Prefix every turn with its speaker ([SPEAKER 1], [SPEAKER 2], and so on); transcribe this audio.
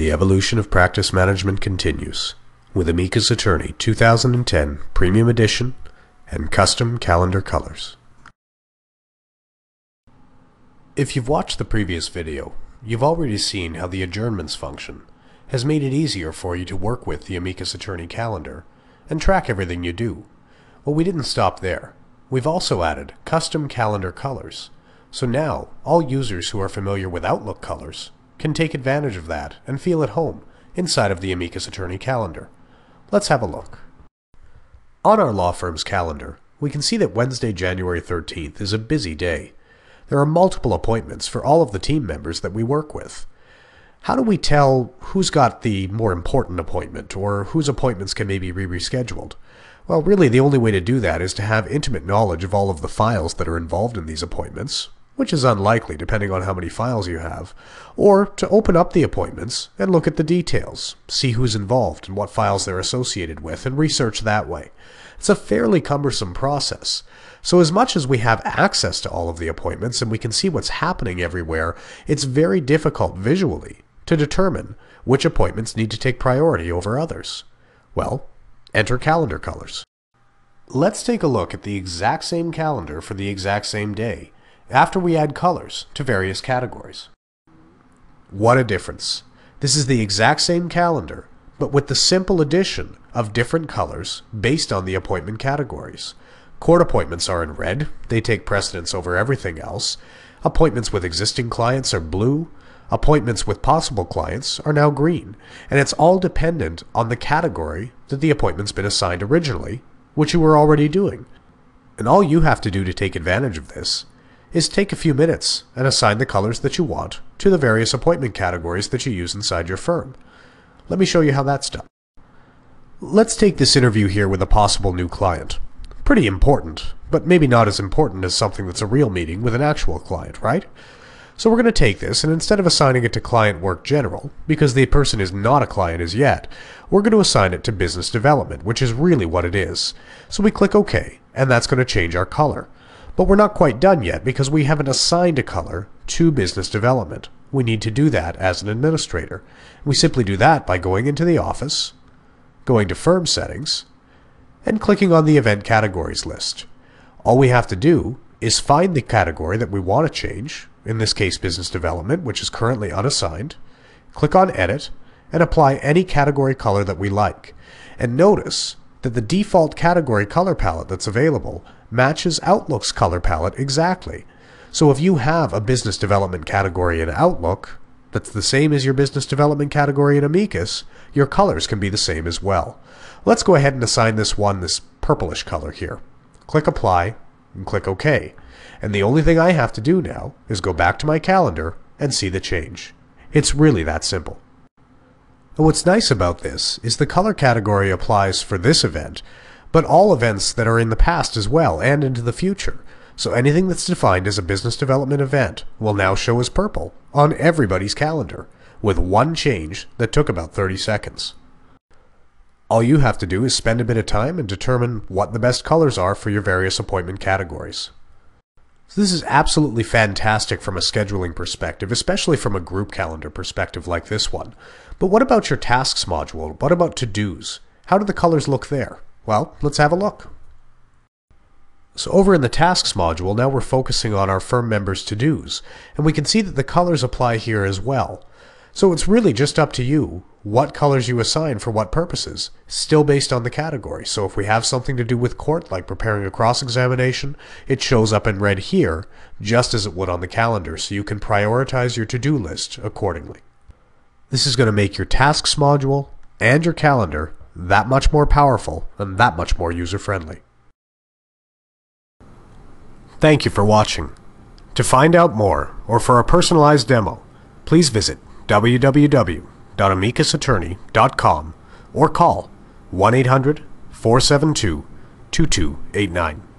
[SPEAKER 1] The evolution of practice management continues with Amicus Attorney 2010 Premium Edition and Custom Calendar Colors. If you've watched the previous video, you've already seen how the adjournments function has made it easier for you to work with the Amicus Attorney calendar and track everything you do. Well, we didn't stop there. We've also added custom calendar colors. So now, all users who are familiar with Outlook colors can take advantage of that and feel at home inside of the Amicus Attorney calendar. Let's have a look. On our law firm's calendar, we can see that Wednesday, January 13th is a busy day. There are multiple appointments for all of the team members that we work with. How do we tell who's got the more important appointment or whose appointments can maybe be rescheduled? Well, really, the only way to do that is to have intimate knowledge of all of the files that are involved in these appointments, which is unlikely depending on how many files you have, or to open up the appointments and look at the details, see who's involved and what files they're associated with, and research that way. It's a fairly cumbersome process. So, as much as we have access to all of the appointments and we can see what's happening everywhere, it's very difficult visually to determine which appointments need to take priority over others. Well, enter calendar colors. Let's take a look at the exact same calendar for the exact same day after we add colors to various categories. What a difference. This is the exact same calendar, but with the simple addition of different colors based on the appointment categories. Court appointments are in red, they take precedence over everything else. Appointments with existing clients are blue. Appointments with possible clients are now green, and it's all dependent on the category that the appointment's been assigned originally, which you were already doing. And all you have to do to take advantage of this is take a few minutes and assign the colors that you want to the various appointment categories that you use inside your firm. Let me show you how that's done. Let's take this interview here with a possible new client. Pretty important, but maybe not as important as something that's a real meeting with an actual client, right? So we're going to take this, and instead of assigning it to Client Work General, because the person is not a client as yet, we're going to assign it to Business Development, which is really what it is. So we click OK, and that's going to change our color. But we're not quite done yet because we haven't assigned a color to business development. We need to do that as an administrator. We simply do that by going into the office, going to Firm Settings, and clicking on the Event Categories list. All we have to do is find the category that we want to change, in this case Business Development, which is currently unassigned, click on Edit, and apply any category color that we like. And notice that the default category color palette that's available matches Outlook's color palette exactly. So if you have a business development category in Outlook that's the same as your business development category in Amicus, your colors can be the same as well. Let's go ahead and assign this one this purplish color here. Click Apply and click OK. And the only thing I have to do now is go back to my calendar and see the change. It's really that simple. And what's nice about this is the color category applies for this event, but all events that are in the past as well and into the future. So anything that's defined as a business development event will now show as purple on everybody's calendar, with one change that took about 30 seconds. All you have to do is spend a bit of time and determine what the best colors are for your various appointment categories. So this is absolutely fantastic from a scheduling perspective, especially from a group calendar perspective like this one. But what about your tasks module? What about to-dos? How do the colors look there? Well, let's have a look. So over in the tasks module, now we're focusing on our firm members' to-dos, and we can see that the colors apply here as well. So it's really just up to you what colors you assign for what purposes, still based on the category. So if we have something to do with court, like preparing a cross-examination, it shows up in red here, just as it would on the calendar, so you can prioritize your to-do list accordingly. This is going to make your tasks module and your calendar that much more powerful and that much more user-friendly. Thank you for watching. To find out more, or for a personalized demo, please visit www.amicusattorney.com or call 1 800 472 2289.